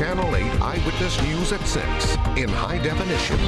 Channel 8 Eyewitness News at 6 in high definition.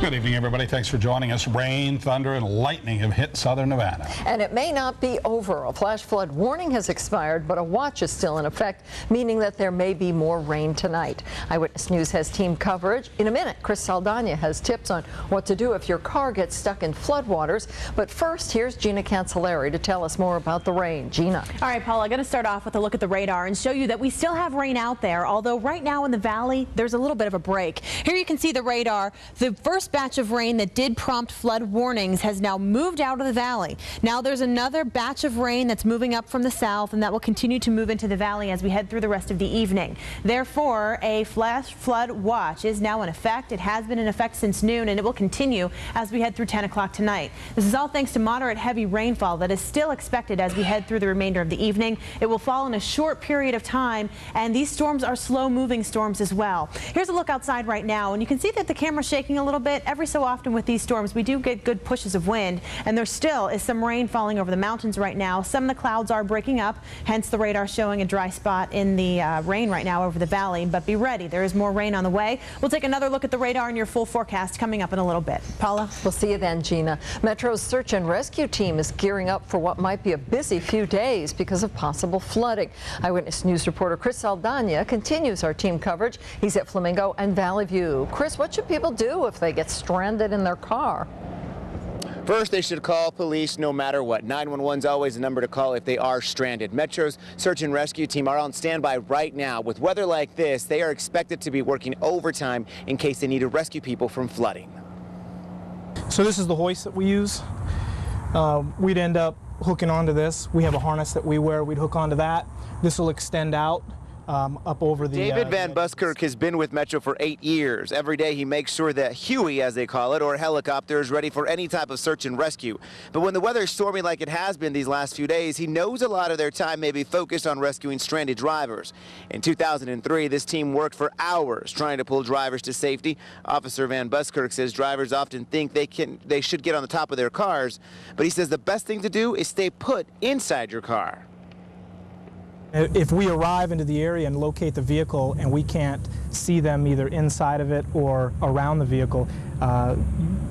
Good evening, everybody. Thanks for joining us. Rain, thunder, and lightning have hit southern Nevada. And it may not be over. A flash flood warning has expired, but a watch is still in effect, meaning that there may be more rain tonight. Eyewitness News has team coverage. In a minute, Chris Saldana has tips on what to do if your car gets stuck in floodwaters. But first, here's Gina Cancelliere to tell us more about the rain. Gina. All right, Paul, I'm going to start off with a look at the radar and show you that we still have rain out there, although right now in the valley, there's a little bit of a break. Here you can see the radar. The first batch of rain that did prompt flood warnings has now moved out of the valley. Now there's another batch of rain that's moving up from the south, and that will continue to move into the valley as we head through the rest of the evening. Therefore, a flash flood watch is now in effect. It has been in effect since noon, and it will continue as we head through 10 o'clock tonight. This is all thanks to moderate heavy rainfall that is still expected as we head through the remainder of the evening. It will fall in a short period of time, and these storms are slow moving storms as well. Here's a look outside right now, and you can see that the camera's shaking a little bit. Every so often with these storms, we do get good pushes of wind, and there still is some rain falling over the mountains right now. Some of the clouds are breaking up, hence the radar showing a dry spot in the uh, rain right now over the valley. But be ready, there is more rain on the way. We'll take another look at the radar and your full forecast coming up in a little bit. Paula? We'll see you then, Gina. Metro's search and rescue team is gearing up for what might be a busy few days because of possible flooding. Eyewitness News reporter Chris Saldana continues our team coverage. He's at Flamingo and Valley View. Chris, what should people do if they get stranded in their car? First, they should call police no matter what. 911 is always the number to call if they are stranded. Metro's search and rescue team are on standby right now. With weather like this, they are expected to be working overtime in case they need to rescue people from flooding. So this is the hoist that we use. Uh, we'd end up hooking onto this. We have a harness that we wear. We'd hook onto that. This will extend out um, up over the. David uh, Van Buskirk has been with Metro for eight years. Every day he makes sure that Huey, as they call it, or helicopter is ready for any type of search and rescue. But when the weather is stormy like it has been these last few days, he knows a lot of their time may be focused on rescuing stranded drivers. In 2003, this team worked for hours trying to pull drivers to safety. Officer Van Buskirk says drivers often think they can they should get on the top of their cars, but he says the best thing to do is stay put inside your car. If we arrive into the area and locate the vehicle and we can't see them either inside of it or around the vehicle, uh,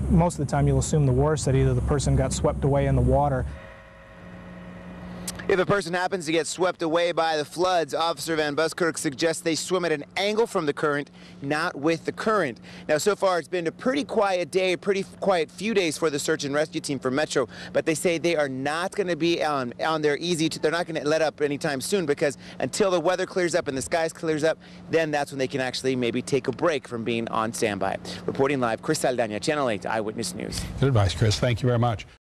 most of the time you'll assume the worst, that either the person got swept away in the water if a person happens to get swept away by the floods, Officer Van Buskirk suggests they swim at an angle from the current, not with the current. Now, so far, it's been a pretty quiet day, pretty quiet few days for the search and rescue team for Metro, but they say they are not going to be on, on their easy, to, they're not going to let up anytime soon because until the weather clears up and the skies clears up, then that's when they can actually maybe take a break from being on standby. Reporting live, Chris Saldana, Channel 8 Eyewitness News. Good advice, Chris. Thank you very much.